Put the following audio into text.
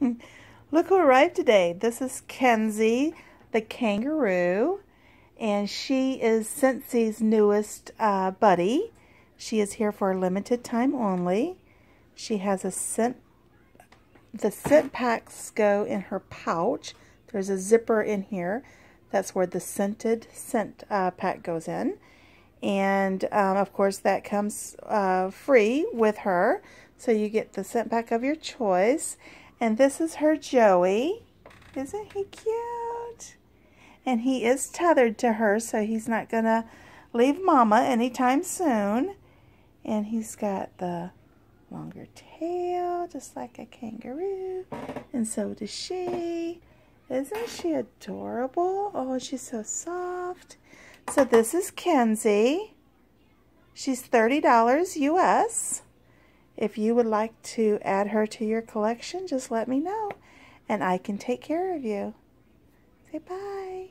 Look who arrived today. This is Kenzie, the kangaroo, and she is Scentsy's newest uh, buddy. She is here for a limited time only. She has a scent, the scent packs go in her pouch. There's a zipper in here. That's where the scented scent uh, pack goes in. And um, of course that comes uh, free with her. So you get the scent pack of your choice. And this is her Joey. Isn't he cute? And he is tethered to her, so he's not going to leave Mama anytime soon. And he's got the longer tail, just like a kangaroo. And so does she. Isn't she adorable? Oh, she's so soft. So this is Kenzie. She's $30 US. If you would like to add her to your collection, just let me know and I can take care of you. Say bye.